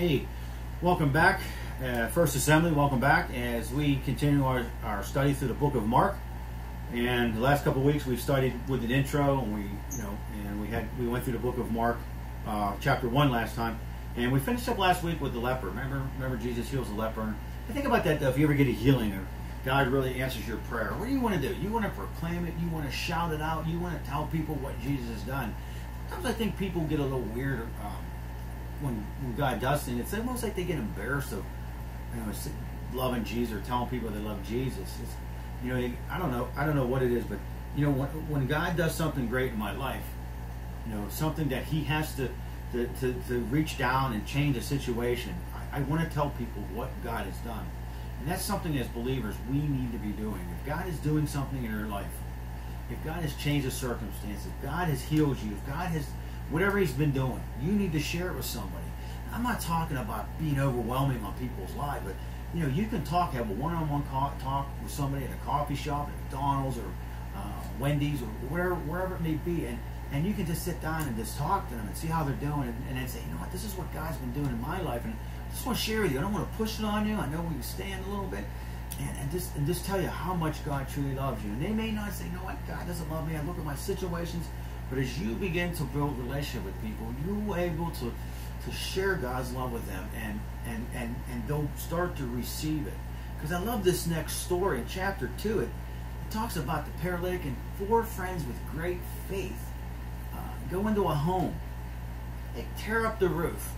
Hey, welcome back. Uh, First Assembly, welcome back as we continue our, our study through the book of Mark. And the last couple weeks we've studied with an intro, and we, you know, and we had we went through the book of Mark, uh, chapter one last time, and we finished up last week with the leper. Remember, remember Jesus heals the leper. I think about that though. If you ever get a healing or God really answers your prayer, what do you want to do? You want to proclaim it. You want to shout it out. You want to tell people what Jesus has done. Sometimes I think people get a little weird um, when, God does things. It's almost like they get embarrassed of you know loving Jesus or telling people they love Jesus. It's, you know, I don't know. I don't know what it is, but you know, when, when God does something great in my life, you know, something that He has to to, to, to reach down and change a situation, I, I want to tell people what God has done. And that's something as believers we need to be doing. If God is doing something in your life, if God has changed a circumstance, if God has healed you, if God has whatever He's been doing, you need to share it with somebody. I'm not talking about being overwhelming on people's lives, but you know, you can talk, have a one-on-one talk with somebody at a coffee shop, at McDonald's, or uh, Wendy's, or wherever, wherever it may be, and and you can just sit down and just talk to them and see how they're doing, and, and then say, you know what, this is what God's been doing in my life, and I just want to share with you. I don't want to push it on you. I know we can stand a little bit, and, and just and just tell you how much God truly loves you. And they may not say, you know what, God doesn't love me. I look at my situations, but as you begin to build relationship with people, you're able to to share God's love with them, and and and and they'll start to receive it. Because I love this next story in chapter two. It, it talks about the paralytic and four friends with great faith uh, go into a home. They tear up the roof.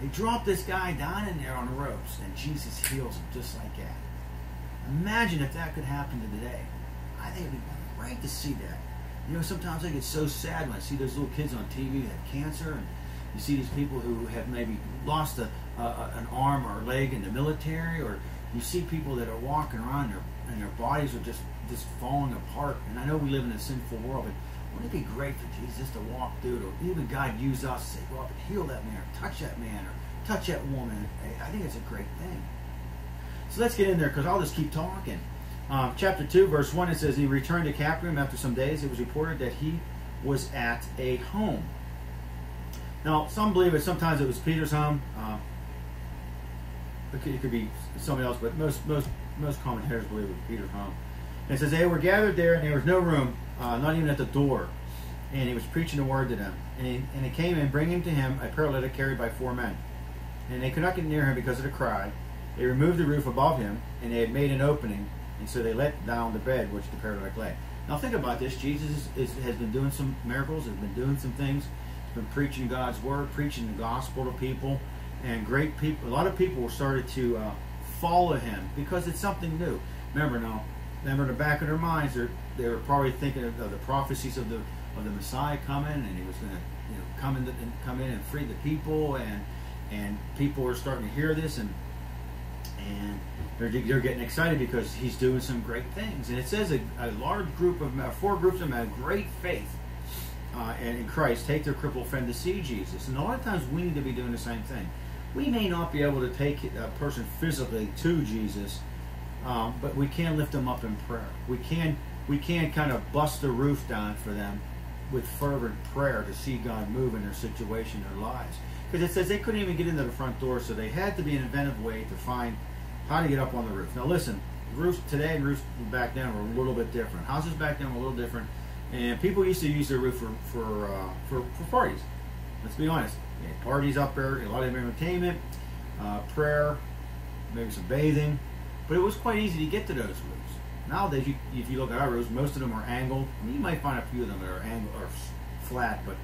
They drop this guy down in there on ropes, and Jesus heals him just like that. Imagine if that could happen today. I think it'd be great to see that. You know, sometimes I get so sad when I see those little kids on TV that have cancer, and you see these people who have maybe lost a, uh, an arm or a leg in the military, or you see people that are walking around and their, and their bodies are just just falling apart. And I know we live in a sinful world, but wouldn't it be great for Jesus to walk through it, or even God use us to say, go up and heal that man, or touch that man, or touch that woman? I think it's a great thing. So let's get in there because I'll just keep talking. Um, chapter 2, verse 1, it says, He returned to Capernaum after some days. It was reported that he was at a home. Now, some believe it. sometimes it was Peter's home. Uh, it, could, be somebody else, but most most most commentators believe it was Peter's home. And it says they were gathered there, and there was no room, uh, not even at the door. And he was preaching the word to them. And he, and came in, bringing to him a paralytic carried by four men. And they could not get near him because of the cry. They removed the roof above him, and they had made an opening, and so they let down the bed which the paralytic lay. Now think about this. Jesus is, has been doing some miracles, has been doing some things. Been preaching God's word, preaching the gospel to people, and great people. A lot of people started to uh, follow him because it's something new. Remember now, remember in the back of their minds, they were probably thinking of, the prophecies of the of the Messiah coming, and he was going to you know come in and come in and free the people, and and people were starting to hear this, and and they're, they're getting excited because he's doing some great things. And it says a, a large group of uh, four groups of men, great faith. Uh, and in Christ, take their crippled friend to see Jesus. And a lot of times we need to be doing the same thing. We may not be able to take a person physically to Jesus, um, but we can lift them up in prayer. We can we can kind of bust the roof down for them with fervent prayer to see God move in their situation, their lives. Because it says they couldn't even get into the front door, so they had to be an inventive way to find how to get up on the roof. Now listen, roofs today and roofs back then were a little bit different. Houses back then were a little different, and people used to use their roof for for uh, for, for, parties. Let's be honest, parties up there, a lot of entertainment, uh, prayer, maybe some bathing, but it was quite easy to get to those roofs. Nowadays, you, if you look at our roofs, most of them are angled. I mean, you might find a few of them that are angled or flat, but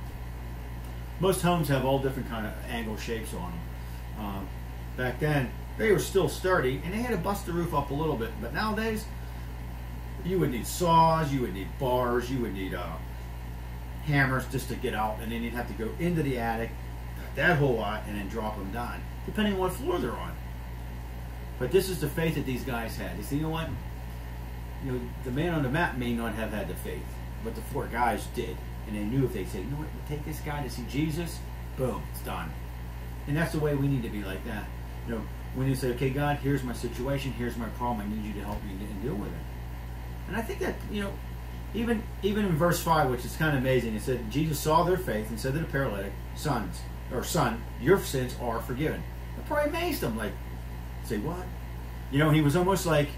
most homes have all different kind of angle shapes on them. Um, back then, they were still sturdy, and they had to bust the roof up a little bit. But nowadays, you would need saws, you would need bars, you would need uh, hammers just to get out, and then you'd have to go into the attic, that whole lot, and then drop them down, depending on what floor they're on. But this is the faith that these guys had. You see, you know what? You know, the man on the map may not have had the faith, but the four guys did, and they knew if they said, "You know what? We'll take this guy to see Jesus," boom, it's done. And that's the way we need to be like that. You know, when you say, okay, God, here's my situation, here's my problem, I need you to help me and deal with it. And I think that, you know, even even in verse 5, which is kind of amazing, it said, Jesus saw their faith and said to the paralytic, Sons, or son, your sins are forgiven. It probably amazed him. Like, say what? You know, he was almost like,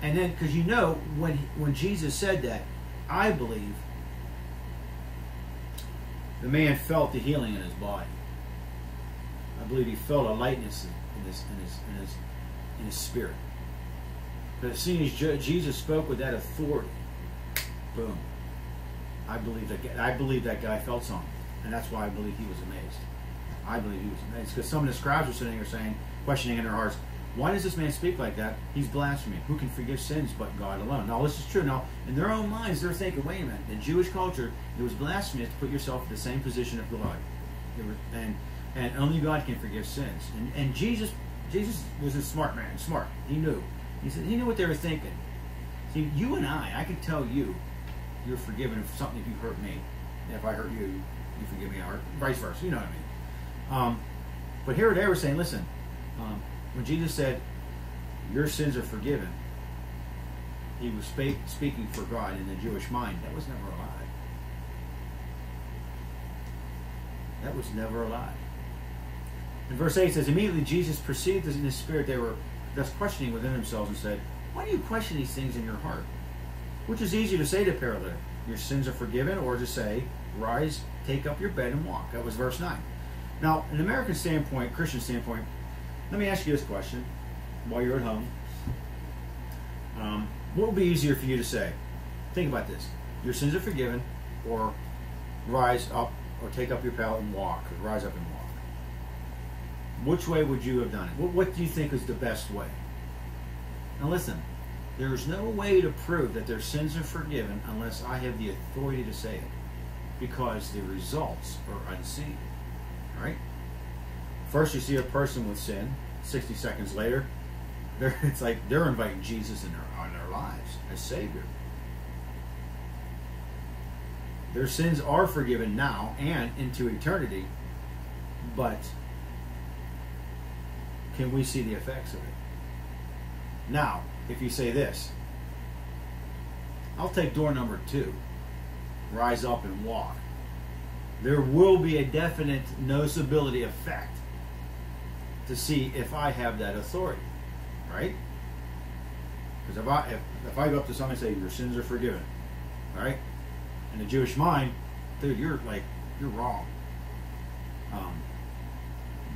and then because you know when when Jesus said that, I believe the man felt the healing in his body. I believe he felt a lightness in his in his in his in his spirit. But as soon as Jesus spoke with that authority, boom. I believe that I believe that guy felt something, and that's why I believe he was amazed. I believe he was amazed because some of the scribes were sitting here saying, questioning in their hearts, why does this man speak like that? He's blaspheming. Who can forgive sins but God alone? Now, this is true. Now, in their own minds, they're thinking, wait a minute. In Jewish culture, it was blasphemous to put yourself in the same position of God. and, and only God can forgive sins. And, and Jesus Jesus was a smart man, smart. He knew. He said he knew what they were thinking. See, you and I, I can tell you, you're forgiven if something if you hurt me. And if I hurt you, you forgive me, or vice versa. You know what I mean? Um, but here they were saying, listen, um, when Jesus said, "Your sins are forgiven," he was spe- speaking for God in the Jewish mind. That was never a lie. That was never a lie. In verse 8 it says, Immediately Jesus perceived that in his spirit they were thus questioning within themselves and said, Why do you question these things in your heart? Which is easier to say to paralytic, Your sins are forgiven, or to say, Rise, take up your bed and walk. That was verse 9. Now, an American standpoint, Christian standpoint, let me ask you this question while you're at home. Um, what would be easier for you to say? Think about this. Your sins are forgiven, or rise up, or take up your pallet and walk, or rise up and walk. Which way would you have done it? What, what do you think is the best way? Now listen, there's no way to prove that their sins are forgiven unless I have the authority to say it, because the results are unseen. All right? First, you see a person with sin. 60 seconds later, it's like they're inviting Jesus in their, on their lives as Savior. Their sins are forgiven now and into eternity, but can we see the effects of it? Now, if you say this, I'll take door number two rise up and walk. There will be a definite noticeability effect to see if I have that authority, right? Because if I if, if I go up to someone and say your sins are forgiven, right? In the Jewish mind, dude, you're like you're wrong. Um,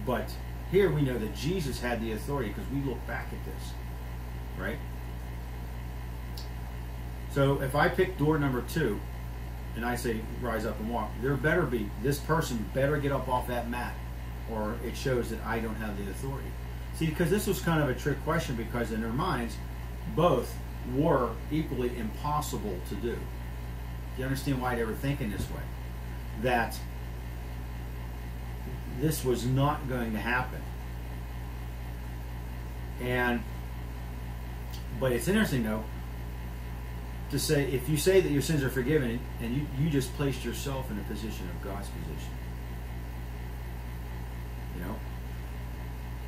but here we know that Jesus had the authority because we look back at this, right? So if I pick door number two and I say rise up and walk, there better be, this person better get up off that mat or it shows that I don't have the authority. See, because this was kind of a trick question because in their minds, both were equally impossible to do. Do you understand why they were thinking this way? That this was not going to happen. And but it's interesting though to say if you say that your sins are forgiven and you, you just placed yourself in a position of God's position. You know?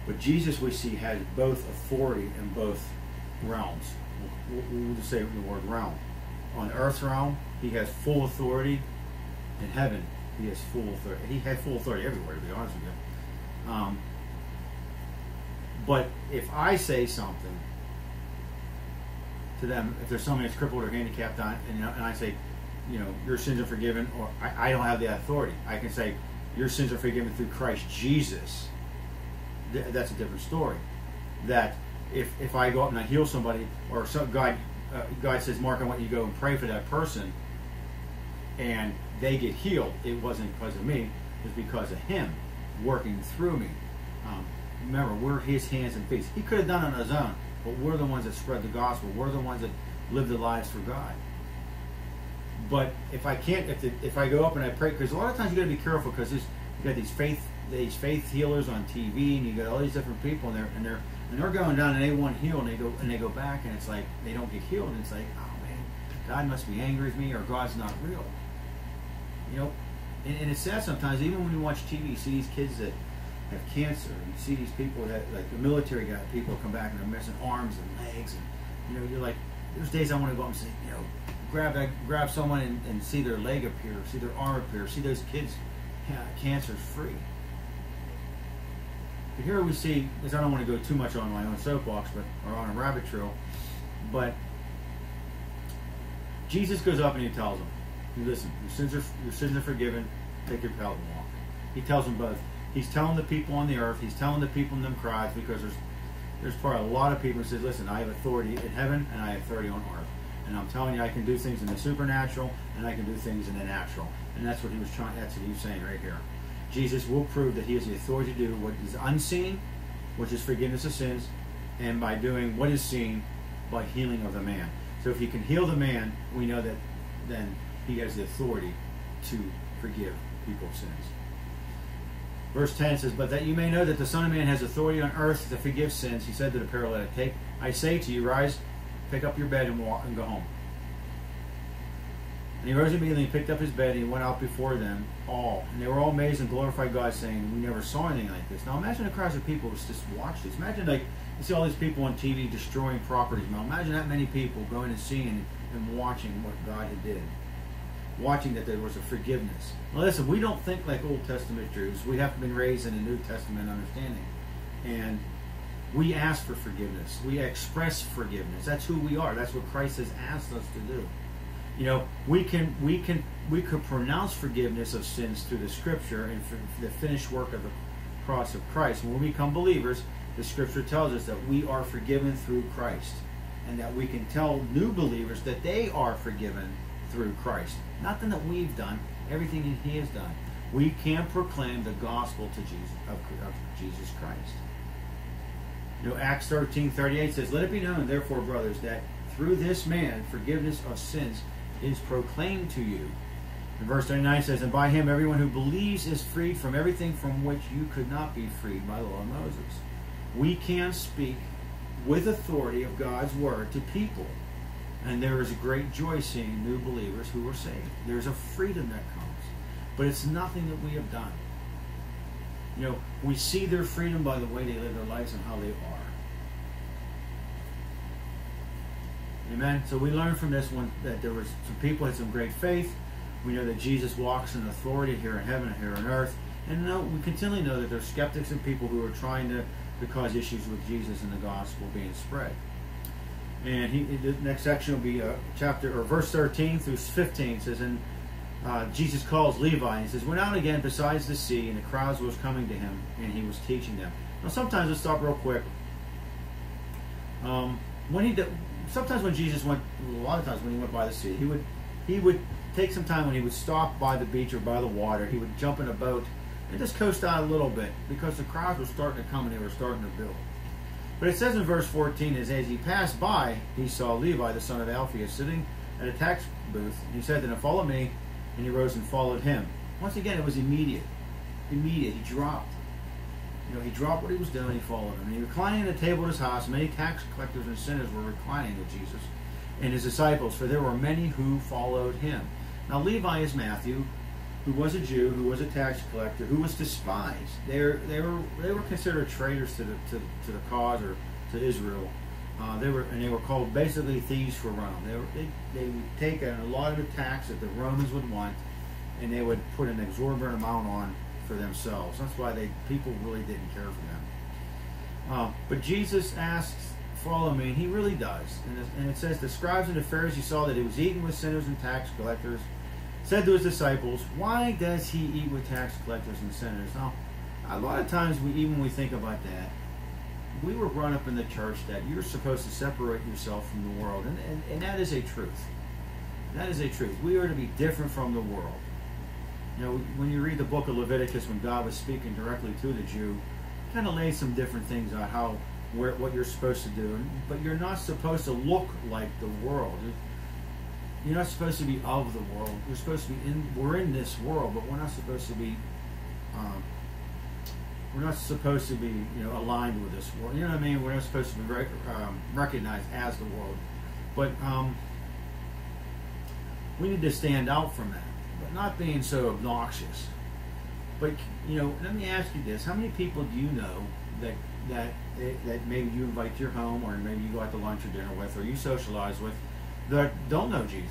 But Jesus we see has both authority in both realms. We'll, we'll just say the word realm. On earth realm, he has full authority. In heaven, he has full authority. He had full authority everywhere, to be honest with you. Um, but if I say something to them, if there's somebody that's crippled or handicapped, on, and, and I say, you know, your sins are forgiven, or I, I, don't have the authority. I can say, your sins are forgiven through Christ Jesus. Th- that's a different story. That if if I go up and I heal somebody, or some God, uh, God says, Mark, I want you to go and pray for that person, and they get healed, it wasn't because of me, it was because of Him working through me. Um, remember, we're His hands and feet. He could have done it on His own, but we're the ones that spread the gospel. We're the ones that live the lives for God. But if I can't, if the, if I go up and I pray, because a lot of times you got to be careful because you got these faith these faith healers on TV, and you got all these different people, and they're and they're and they're going down, and they want healed, and they go and they go back, and it's like they don't get healed, and it's like, oh man, God must be angry with me, or God's not real. You know, and, and it's sad sometimes, even when you watch TV, you see these kids that have cancer, and you see these people that, like the military guy, people come back and they're missing arms and legs, and you know, you're like, there's days I want to go up and say, you know, grab that, grab someone and, and see their leg appear, see their arm appear, see those kids yeah, cancer free. But here we see, because I don't want to go too much on my own soapbox, but or on a rabbit trail, but Jesus goes up and he tells them, "Listen, your sins are your sins are forgiven. Take your pallet and walk." He tells them both. He's telling the people on the earth. He's telling the people in them crowds because there's there's probably a lot of people who says, "Listen, I have authority in heaven and I have authority on earth." And I'm telling you, I can do things in the supernatural and I can do things in the natural. And that's what he was trying. That's what he was saying right here. Jesus will prove that he has the authority to do what is unseen, which is forgiveness of sins, and by doing what is seen, by healing of the man. So if he can heal the man, we know that then he has the authority to forgive people's sins. Verse 10 says, But that you may know that the Son of Man has authority on earth to forgive sins, he said to the paralytic, Take, I say to you, rise, pick up your bed and walk and go home. And he rose immediately and picked up his bed and he went out before them all. And they were all amazed and glorified God, saying, We never saw anything like this. Now imagine the crowds of people who just watched this. Imagine like you see all these people on TV destroying properties. Now imagine that many people going and seeing and watching what God had did. Watching that there was a forgiveness. Now listen, we don't think like Old Testament Jews. We have been raised in a New Testament understanding. And we ask for forgiveness. We express forgiveness. That's who we are. That's what Christ has asked us to do. You know, we can we can we could pronounce forgiveness of sins through the Scripture and the finished work of the cross of Christ. When we become believers, the Scripture tells us that we are forgiven through Christ, and that we can tell new believers that they are forgiven through Christ. Nothing that we've done, everything that He has done. We can proclaim the gospel to Jesus of, of Jesus Christ. You know, Acts 13, 38 says, Let it be known, therefore, brothers, that through this man forgiveness of sins is proclaimed to you. And verse 39 says, And by him everyone who believes is freed from everything from which you could not be freed by the law of Moses. We can speak with authority of God's word to people. And there is a great joy seeing new believers who are saved. There's a freedom that comes. But it's nothing that we have done. You know, we see their freedom by the way they live their lives and how they are. Amen. So we learn from this one that there was some people had some great faith. We know that Jesus walks in authority here in heaven and here on earth. And know, we continually know that there's skeptics and people who are trying to, to cause issues with Jesus and the gospel being spread. And he, the next section will be uh, chapter or verse 13 through 15 it says, and uh, Jesus calls Levi and he says, went out again besides the sea, and the crowds was coming to him, and he was teaching them. Now sometimes let's stop real quick. Um, when he sometimes when Jesus went, a lot of times when he went by the sea, he would he would take some time when he would stop by the beach or by the water. He would jump in a boat and just coast out a little bit because the crowds were starting to come and they were starting to build. But it says in verse 14, as, as he passed by, he saw Levi, the son of Alphaeus, sitting at a tax booth. And he said to him, Follow me. And he rose and followed him. Once again, it was immediate. Immediate. He dropped. You know, he dropped what he was doing, he followed him. And he reclining at the table at his house, many tax collectors and sinners were reclining with Jesus and his disciples, for there were many who followed him. Now Levi is Matthew, who was a Jew, who was a tax collector, who was despised. They were, they were, they were considered traitors to the, to, to the cause or to Israel. Uh, they were, and they were called basically thieves for Rome. They, were, they, they would take a lot of the tax that the Romans would want, and they would put an exorbitant amount on for themselves. That's why they people really didn't care for them. Uh, but Jesus asks, "Follow me," and he really does. And it, and it says, "The scribes and the Pharisees saw that he was eating with sinners and tax collectors." Said to his disciples, "Why does he eat with tax collectors and sinners?" Now, a lot of times, we even when we think about that, we were brought up in the church that you're supposed to separate yourself from the world, and, and, and that is a truth. That is a truth. We are to be different from the world. You know, when you read the book of Leviticus, when God was speaking directly to the Jew, kind of lays some different things on how, where, what you're supposed to do. But you're not supposed to look like the world. You're not supposed to be of the world. You're supposed to be in. We're in this world, but we're not supposed to be. Um, we're not supposed to be, you know, aligned with this world. You know what I mean? We're not supposed to be rec- um, recognized as the world, but um, we need to stand out from that but not being so obnoxious. But you know, let me ask you this: How many people do you know that that that maybe you invite to your home, or maybe you go out to lunch or dinner with, or you socialize with, that don't know Jesus?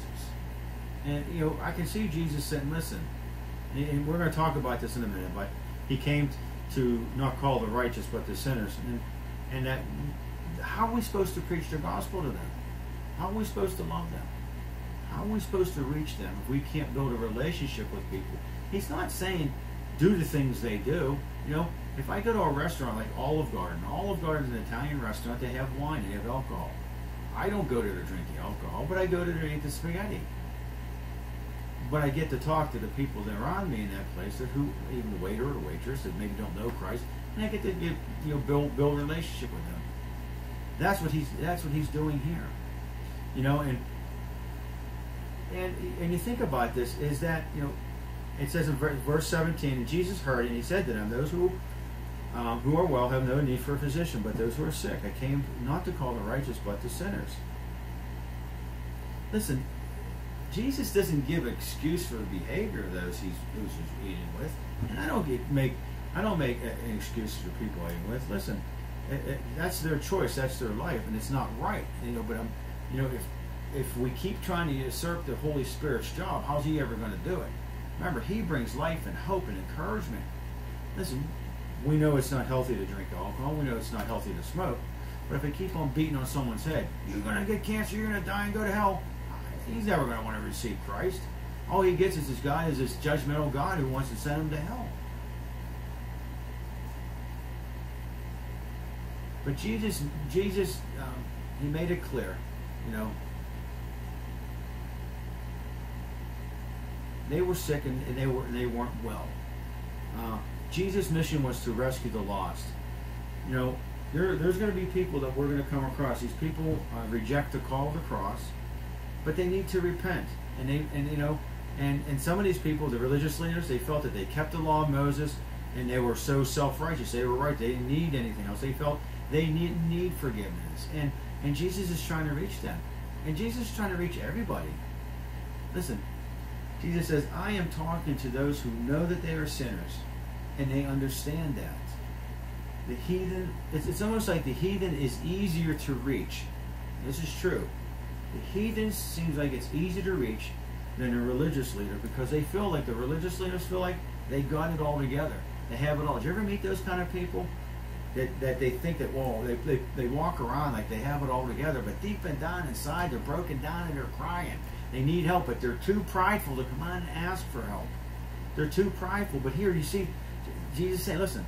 And you know, I can see Jesus saying, "Listen," and we're going to talk about this in a minute. But he came, to not call the righteous but the sinners. And, and that, how are we supposed to preach the gospel to them? How are we supposed to love them? How are we supposed to reach them if we can't build a relationship with people? He's not saying do the things they do. You know, if I go to a restaurant like Olive Garden, Olive Garden is an Italian restaurant, they have wine, they have alcohol. I don't go there to drink the alcohol, but I go there to eat the spaghetti. But I get to talk to the people that are on me in that place, that who even the waiter or the waitress that maybe don't know Christ, and I get to you know build build a relationship with them. That's what he's that's what he's doing here, you know. And and and you think about this is that you know it says in verse 17, and Jesus heard and he said to them, Those who um, who are well have no need for a physician, but those who are sick. I came not to call the righteous, but the sinners. Listen, Jesus doesn't give excuse for the behavior of those he's who's eating with, and I don't get, make I don't make an excuse for people eating with. Listen, it, it, that's their choice, that's their life, and it's not right. You know, but I'm, you know, if if we keep trying to usurp the Holy Spirit's job, how's He ever going to do it? Remember, He brings life and hope and encouragement. Listen, we know it's not healthy to drink alcohol. We know it's not healthy to smoke. But if we keep on beating on someone's head, you're going to get cancer, you're going to die and go to hell, he's never going to want to receive Christ. All he gets is this guy is this judgmental God who wants to send him to hell. But Jesus, Jesus, um, he made it clear, you know, they were sick and they were they weren't well. Uh, Jesus' mission was to rescue the lost. You know, there, there's going to be people that we're going to come across. These people uh, reject the call of the cross, but they need to repent. And they, and you know, and and some of these people, the religious leaders, they felt that they kept the law of Moses, and they were so self-righteous. They were right. They didn't need anything else. They felt they need need forgiveness. And and Jesus is trying to reach them. And Jesus is trying to reach everybody. Listen, Jesus says, I am talking to those who know that they are sinners and they understand that. The heathen, it's, it's almost like the heathen is easier to reach. This is true. The heathen seems like it's easier to reach than a religious leader because they feel like the religious leaders feel like they got it all together. They have it all. Did you ever meet those kind of people? That, that they think that, well, they, they, they walk around like they have it all together, but deep and down inside, they're broken down and they're crying. They need help, but they're too prideful to come on and ask for help. They're too prideful. But here you see, Jesus saying, listen,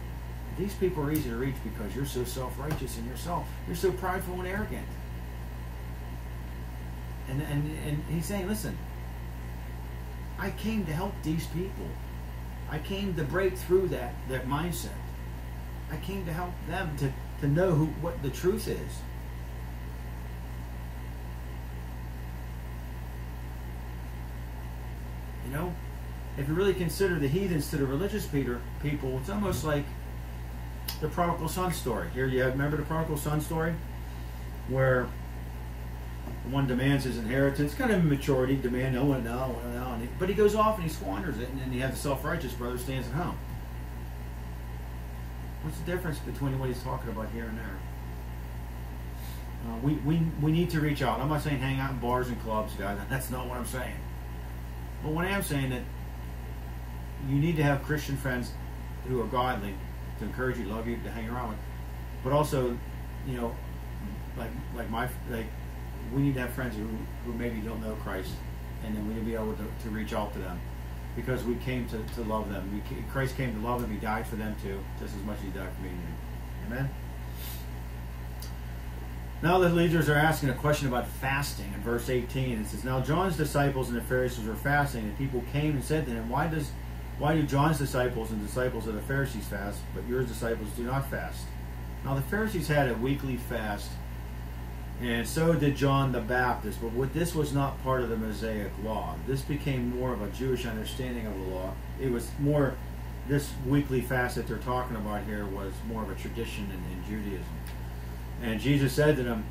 these people are easy to reach because you're so self-righteous in yourself. You're so prideful and arrogant. And, and, and he's saying, listen, I came to help these people. I came to break through that, that mindset. I came to help them to, to know who, what the truth is. You know, if you really consider the heathens to the religious Peter people, it's almost like the prodigal son story. Here you have, remember the prodigal son story? Where one demands his inheritance, kind of immaturity, demand, no one, no, no, no. But he goes off and he squanders it, and then you have the self-righteous brother stands at home. What's the difference between what he's talking about here and there? Uh, we, we, we need to reach out. I'm not saying hang out in bars and clubs, guys. That's not what I'm saying. But what I am saying that you need to have Christian friends who are godly to encourage you, love you, to hang around with. But also, you know, like like my like we need to have friends who who maybe don't know Christ, and then we need to be able to, to reach out to them because we came to, to love them. We, Christ came to love them. He died for them too, just as much as he died for me. Amen. Now the leaders are asking a question about fasting in verse 18. It says, Now John's disciples and the Pharisees were fasting, and people came and said to him, Why does why do John's disciples and disciples of the Pharisees fast, but your disciples do not fast? Now the Pharisees had a weekly fast, and so did John the Baptist, but what this was not part of the Mosaic law. This became more of a Jewish understanding of the law. It was more this weekly fast that they're talking about here was more of a tradition in, in Judaism. And Jesus said to them,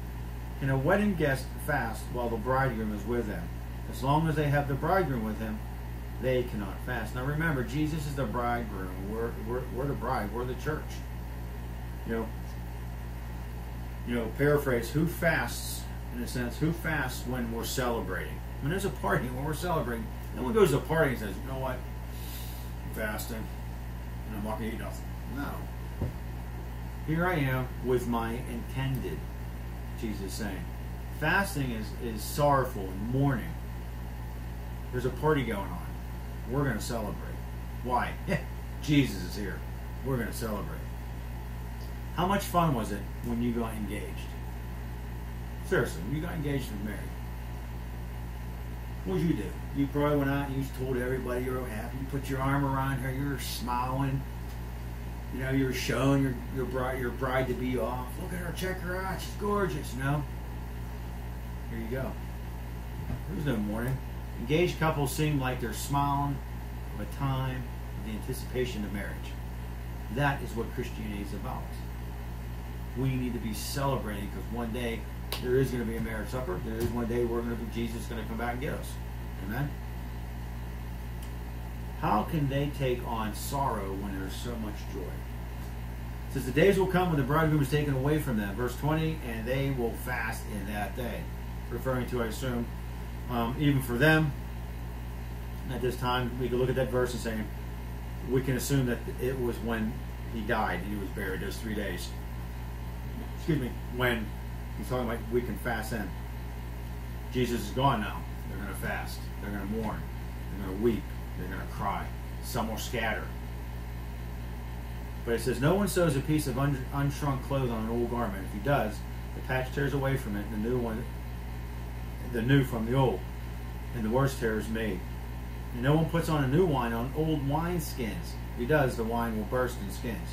Can a wedding guest fast while the bridegroom is with them? As long as they have the bridegroom with him, they cannot fast. Now remember, Jesus is the bridegroom. We're, we're, we're the bride. We're the church. You know, you know, paraphrase, who fasts, in a sense, who fasts when we're celebrating? When there's a party, when we're celebrating, no one goes to a party and says, you know what, I'm fasting. and I'm not going to eat nothing. No. Here I am with my intended, Jesus saying. Fasting is, is sorrowful and mourning. There's a party going on. We're going to celebrate. Why? Jesus is here. We're going to celebrate. How much fun was it when you got engaged? Seriously, when you got engaged and married. what'd you do? You probably went out and you told everybody you were happy. You put your arm around her. You were smiling. You know, you were showing your your bride your bride to be off. Look at her, check her out. She's gorgeous. You know. Here you go. There's no mourning. Engaged couples seem like they're smiling a time the anticipation of marriage. That is what Christianity is about. We need to be celebrating because one day there is going to be a marriage supper. There is one day we're going to be Jesus is going to come back and get us. Amen. How can they take on sorrow when there's so much joy? It says the days will come when the bridegroom is taken away from them. Verse 20, and they will fast in that day. Referring to, I assume, um, even for them, at this time, we can look at that verse and say, we can assume that it was when he died, he was buried, those three days. Excuse me, when he's talking about we can fast then. Jesus is gone now. They're going to fast. They're going to mourn. They're going to weep. They're going to cry. Some will scatter. But it says, No one sews a piece of un- unshrunk cloth on an old garment. If he does, the patch tears away from it, and the new one, the new from the old, and the worst tear is made. And no one puts on a new wine on old wine skins. If he does, the wine will burst in skins.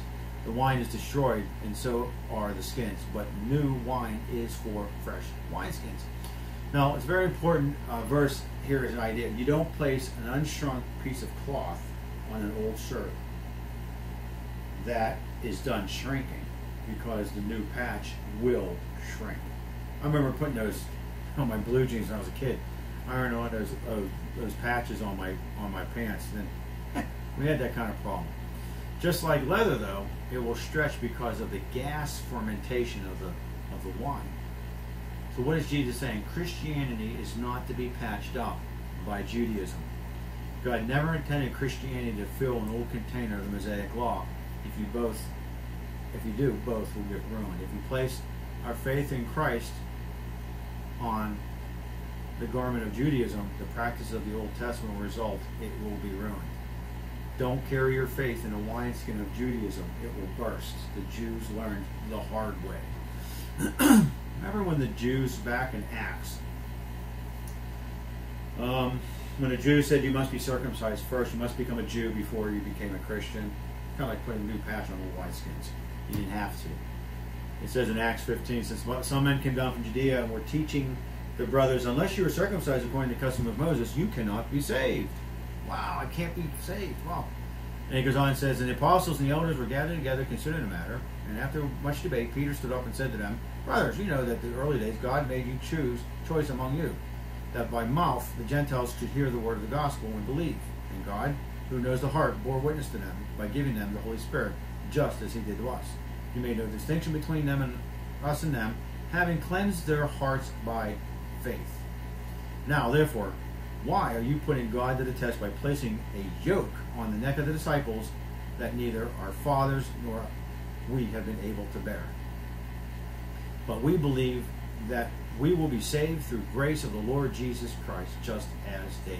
The wine is destroyed, and so are the skins. But new wine is for fresh wineskins. Now, it's a very important uh, verse here is an idea. You don't place an unshrunk piece of cloth on an old shirt. That is done shrinking because the new patch will shrink. I remember putting those on my blue jeans when I was a kid. iron on those uh, those patches on my on my pants. And we had that kind of problem. Just like leather, though, it will stretch because of the gas fermentation of the of the wine. So what is Jesus saying? Christianity is not to be patched up by Judaism. God never intended Christianity to fill an old container of the Mosaic Law. If you both, if you do, both will get ruined. If you place our faith in Christ on the garment of Judaism, the practice of the Old Testament will result, it will be ruined. Don't carry your faith in a wineskin of Judaism, it will burst. The Jews learned the hard way. Remember when the Jews back in Acts, um, when a Jew said you must be circumcised first, you must become a Jew before you became a Christian. Kind of like putting a new patch on the wineskins. You didn't have to. It says in Acts 15, since some men came down from Judea and were teaching the brothers, unless you are circumcised according to the custom of Moses, you cannot be saved. Wow, I can't be saved. Wow. And he goes on and says, And the apostles and the elders were gathered together considering the matter. And after much debate, Peter stood up and said to them, Brothers, you know that in the early days God made you choose choice among you, that by mouth the Gentiles should hear the word of the gospel and believe. And God, who knows the heart, bore witness to them by giving them the Holy Spirit, just as he did to us. He made no distinction between them and us and them, having cleansed their hearts by faith. Now, therefore, why are you putting God to the test by placing a yoke on the neck of the disciples that neither our fathers nor we have been able to bear? But we believe that we will be saved through grace of the Lord Jesus Christ, just as they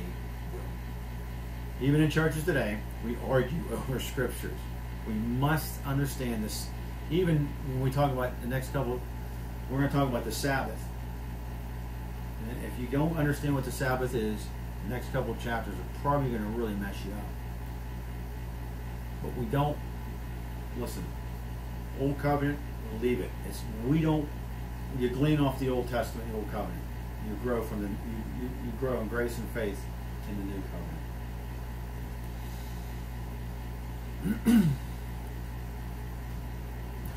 will. Even in churches today, we argue over scriptures. We must understand this. Even when we talk about the next couple, we're going to talk about the Sabbath. And if you don't understand what the Sabbath is, the next couple chapters are probably going to really mess you up. But we don't listen. Old covenant, leave it. It's we don't. You glean off the Old Testament, the Old Covenant. You grow from the you, you, you grow in grace and faith in the New Covenant.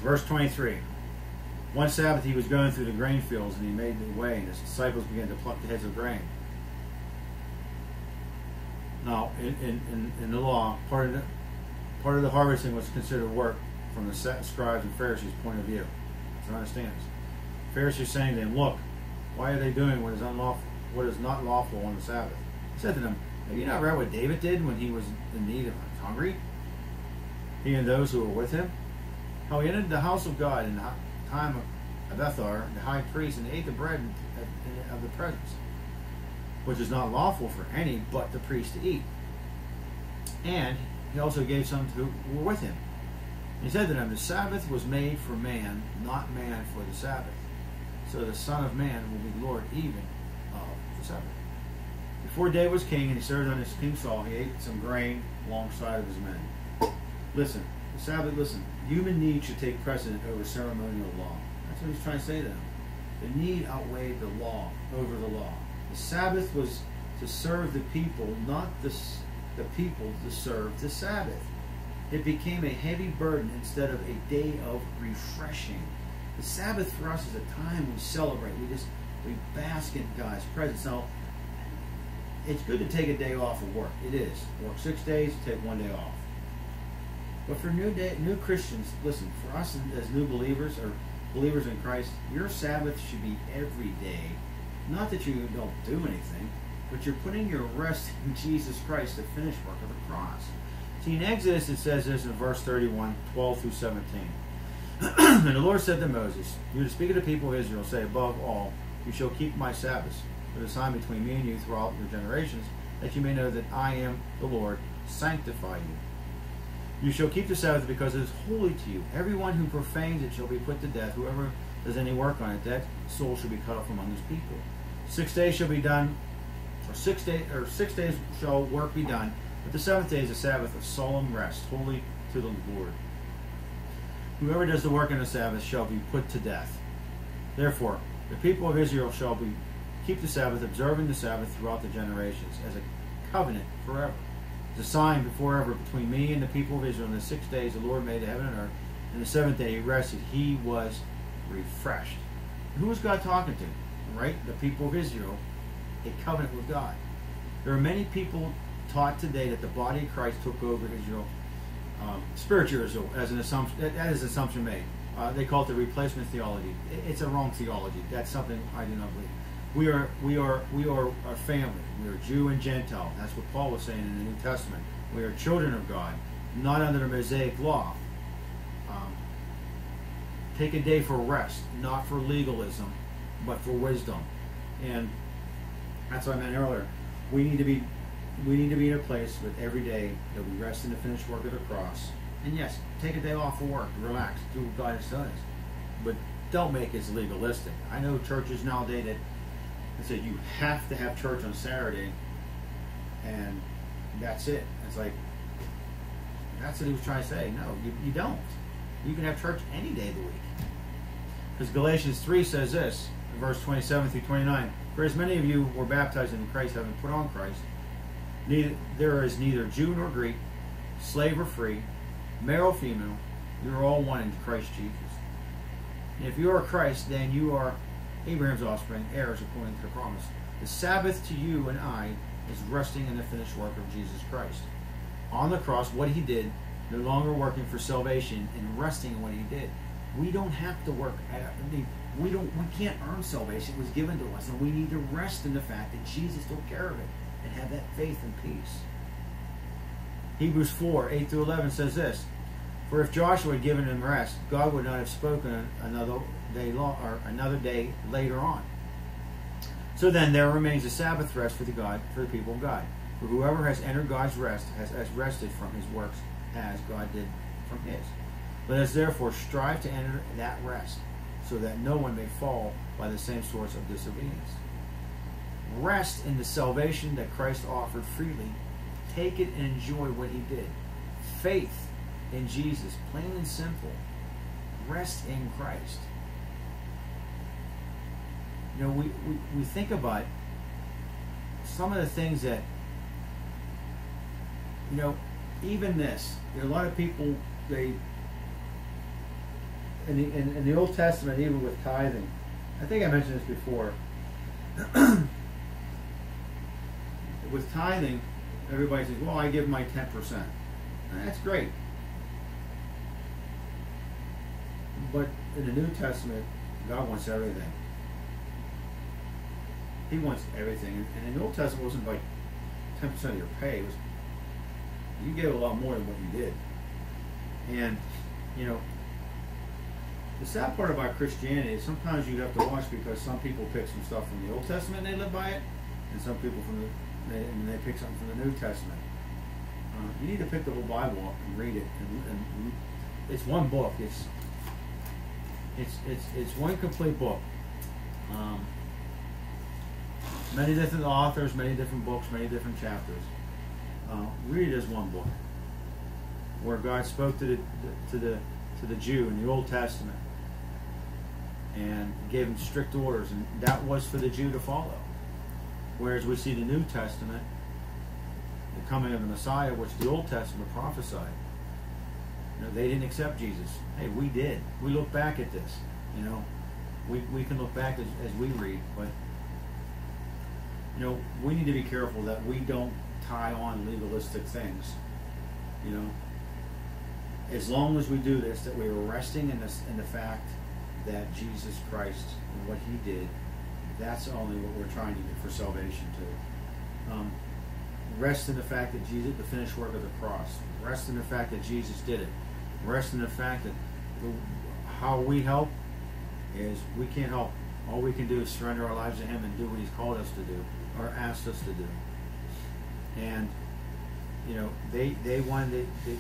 Verse twenty-three. One Sabbath he was going through the grain fields and he made the way, and his disciples began to pluck the heads of grain. Now, in, in, in, the law, part of the, part of the harvesting was considered work from the scribes and Pharisees' point of view. So understand this. Pharisees saying to him, Look, why are they doing what is unlawful, what is not lawful on the Sabbath? He said to them, Have you not read what David did when he was in need of hungry? he and those who were with him, how he entered the house of God in the time of Abiathar, the high priest, and ate the bread eh, of the presence, which is not lawful for any but the priest to eat. And he also gave some to who were with him. He said to them, The Sabbath was made for man, not man for the Sabbath. So the Son of Man will be Lord even of the Sabbath. Before David was king and he served on his king's Saul, he ate some grain alongside of his men. Listen, Sabbath, listen, human need should take precedent over ceremonial law. That's what he's trying to say to them. The need outweighed the law over the law. The Sabbath was to serve the people, not the, the people to serve the Sabbath. It became a heavy burden instead of a day of refreshing. The Sabbath for us is a time we celebrate. We just we bask in God's presence. Now, it's good to take a day off of work. It is. Work six days, take one day off. But for new day, new Christians, listen. For us as new believers or believers in Christ, your Sabbath should be every day. Not that you don't do anything, but you're putting your rest in Jesus Christ, the finished work of the cross. See, in Exodus it says this in verse 31, 12 through 17. and the Lord said to Moses, You to speak to the people of Israel, say, Above all, you shall keep my Sabbaths, for the sign between me and you throughout your generations, that you may know that I am the Lord, sanctify you. You shall keep the Sabbath because it is holy to you. Everyone who profanes it shall be put to death. Whoever does any work on it, that soul shall be cut off among his people. Six days shall be done, or six days, or six days shall work be done. But the seventh day is a Sabbath of solemn rest, holy to the Lord. Whoever does the work on the Sabbath shall be put to death. Therefore, the people of Israel shall be keep the Sabbath, observing the Sabbath throughout the generations, as a covenant forever. A sign ever between me and the people of Israel. In the six days the Lord made the heaven and earth, and the seventh day he rested. He was refreshed. Who was God talking to? Right? The people of Israel. A covenant with God. There are many people taught today that the body of Christ took over Israel, um, spiritual Israel, as an assumption. That is an assumption made. Uh, they call it the replacement theology. It's a wrong theology. That's something I do not believe. We are, we are, we are a family. We are Jew and Gentile. That's what Paul was saying in the New Testament. We are children of God, not under the Mosaic law. Um, take a day for rest, not for legalism, but for wisdom. And that's what I meant earlier. We need to be we need to be in a place with every day that we rest in the finished work of the cross. And yes, take a day off from work, relax, do what God has done. But don't make it legalistic. I know churches nowadays that said you have to have church on Saturday, and that's it. It's like that's what he was trying to say. No, you, you don't. You can have church any day of the week. Because Galatians 3 says this, verse 27 through 29. For as many of you were baptized in Christ, having put on Christ, neither, there is neither Jew nor Greek, slave or free, male or female, you are all one in Christ Jesus. And if you are Christ, then you are Abraham's offspring, heirs according to the promise. The Sabbath to you and I is resting in the finished work of Jesus Christ. On the cross, what he did, no longer working for salvation and resting in what he did. We don't have to work. Mean, we don't. We can't earn salvation. It was given to us, and we need to rest in the fact that Jesus took care of it and have that faith and peace. Hebrews 4, 8 through 11 says this For if Joshua had given him rest, God would not have spoken another day long, or another day later on. So then there remains a Sabbath rest for the God for the people of God. For whoever has entered God's rest has, has rested from his works as God did from his. Let us therefore strive to enter that rest, so that no one may fall by the same source of disobedience. Rest in the salvation that Christ offered freely. Take it and enjoy what he did. Faith in Jesus, plain and simple. Rest in Christ. You know, we, we, we think about some of the things that, you know, even this, there are a lot of people, they, in the, in, in the Old Testament, even with tithing, I think I mentioned this before. with tithing, everybody says, well, I give my 10%. that's great. But in the New Testament, God wants everything. He wants everything. And in the Old Testament, wasn't like 10% of your pay. It was, you gave a lot more than what you did. And you know, the sad part about Christianity is sometimes you have to watch because some people pick some stuff from the Old Testament and they live by it, and some people from the they, and they pick something from the New Testament. Uh, you need to pick the whole Bible up and read it, and, and it's one book. It's it's it's it's one complete book. Um, many different authors, many different books, many different chapters. Uh, read as one book, where God spoke to the to the to the Jew in the Old Testament and gave him strict orders, and that was for the Jew to follow. Whereas we see the New Testament, the coming of the Messiah, which the Old Testament prophesied. You know, they didn't accept Jesus. Hey, we did. We look back at this. You know, we, we can look back as, as we read, but you know, we need to be careful that we don't tie on legalistic things. You know, as long as we do this, that we're resting in this in the fact that Jesus Christ and what He did, that's only what we're trying to do for salvation too. Um, rest in the fact that Jesus, the finished work of the cross. Rest in the fact that Jesus did it. Rest in the fact that the, how we help is we can't help. All we can do is surrender our lives to Him and do what He's called us to do or asked us to do. And you know, they they wanted they, they,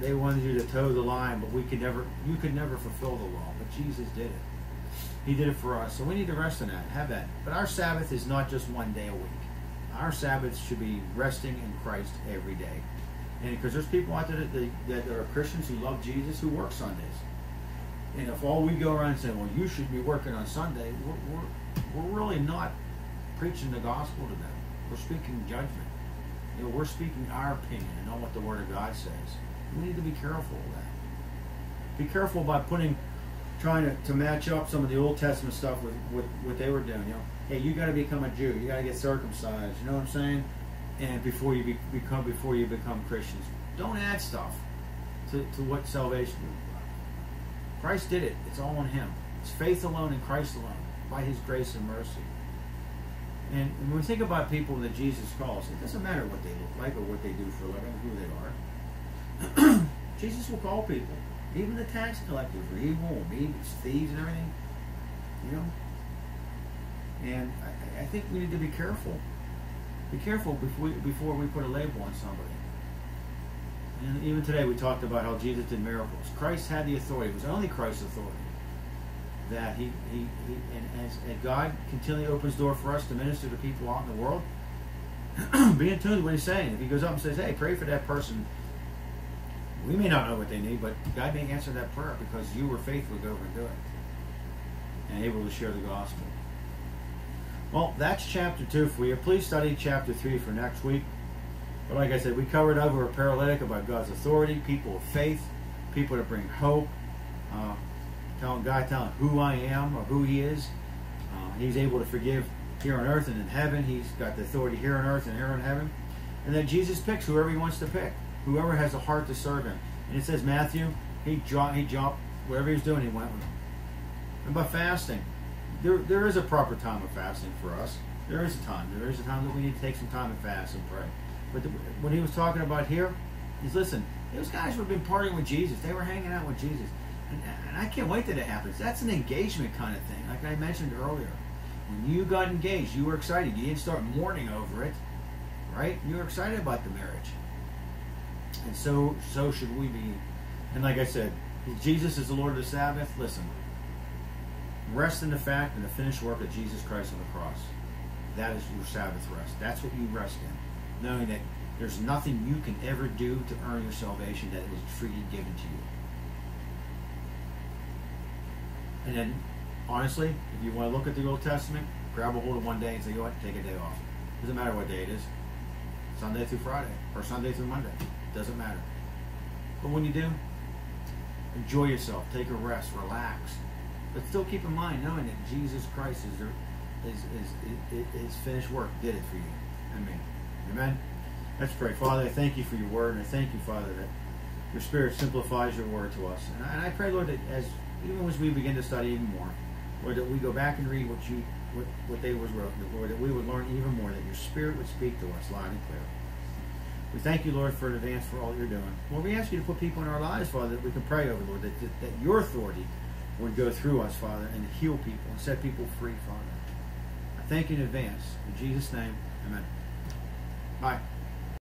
they wanted you to toe the line, but we could never, you could never fulfill the law. But Jesus did it. He did it for us. So we need to rest in that, have that. But our Sabbath is not just one day a week. Our Sabbath should be resting in Christ every day. And because there's people out there that, that, that are Christians who love Jesus who work Sundays. And if all we go around and say, well, you should be working on Sunday, we're, we're, we're really not preaching the gospel to them. We're speaking judgment. You know, we're speaking our opinion and not what the Word of God says. We need to be careful of that. Be careful by putting, trying to, to match up some of the Old Testament stuff with, with what they were doing. You know, hey, you got to become a Jew. You got to get circumcised. You know what I'm saying? And before you be, become before you become Christians, don't add stuff to, to what salvation is. Christ did it. It's all on Him. It's faith alone in Christ alone, by His grace and mercy. And when we think about people that Jesus calls, it doesn't matter what they look like or what they do for a living, who they are. Jesus will call people, even the tax collectors were evil, and thieves, and everything. You know, and I, I, think we need to be careful. Be careful before we, before we put a label on somebody. And even today we talked about how Jesus did miracles. Christ had the authority. It was only Christ's authority that he, he, he and as, as God continually opens door for us to minister to people out in the world, be in tune with what he's saying. If he goes up and says, hey, pray for that person we may not know what they need, but God may answer that prayer because you were faithful to go over and do it and able to share the gospel. Well, that's chapter 2 for you. Please study chapter 3 for next week. But like I said, we covered over a paralytic about God's authority, people of faith, people that bring hope, uh, telling God telling who I am or who He is. Uh, he's able to forgive here on earth and in heaven. He's got the authority here on earth and here in heaven. And then Jesus picks whoever He wants to pick whoever has a heart to serve him. And it says Matthew, he jumped, he jumped, whatever he was doing, he went with him. And by fasting, there, there is a proper time of fasting for us. There is a time. There is a time that we need to take some time and fast and pray. But the, what he was talking about here is listen, those guys have been partying with Jesus. They were hanging out with Jesus. And, I can't wait that it happens. That's an engagement kind of thing, like I mentioned earlier. When you got engaged, you were excited. You didn't start mourning over it, right? You were excited about the marriage. And so so should we be. And like I said, Jesus is the Lord of the Sabbath. Listen, rest in the fact and the finished work of Jesus Christ on the cross. That is your Sabbath rest. That's what you rest in. Knowing that there's nothing you can ever do to earn your salvation that is freely given to you. And then, honestly, if you want to look at the Old Testament, grab a hold of one day and say, you know what, take a day off. Doesn't matter what day it is. Sunday through Friday or Sunday through Monday. Doesn't matter. But when you do, enjoy yourself, take a rest, relax. But still keep in mind knowing that Jesus Christ is, is, is, is, his finished work did it for you me. Amen? Let's pray. Father, I thank you for your word, and I thank you, Father, that your Spirit simplifies your word to us. And I, and I pray, Lord, that as even as we begin to study even more, Lord, that we go back and read what you what, what they was wrote, Lord, that we would learn even more, that your Spirit would speak to us loud and clear. We thank you, Lord, for in advance for all you're doing. Lord, we ask you to put people in our lives, Father, that we can pray over, Lord, that, that, that your authority would go through us, Father, and heal people and set people free, Father. I thank you in advance. In Jesus' name, amen. Bye.